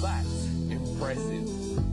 That's impressive.